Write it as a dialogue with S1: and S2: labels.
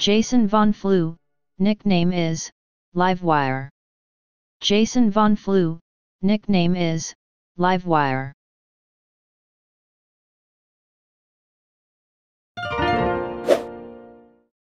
S1: Jason Von Flew, nickname is, Livewire. Jason Von Flew, nickname is, Livewire.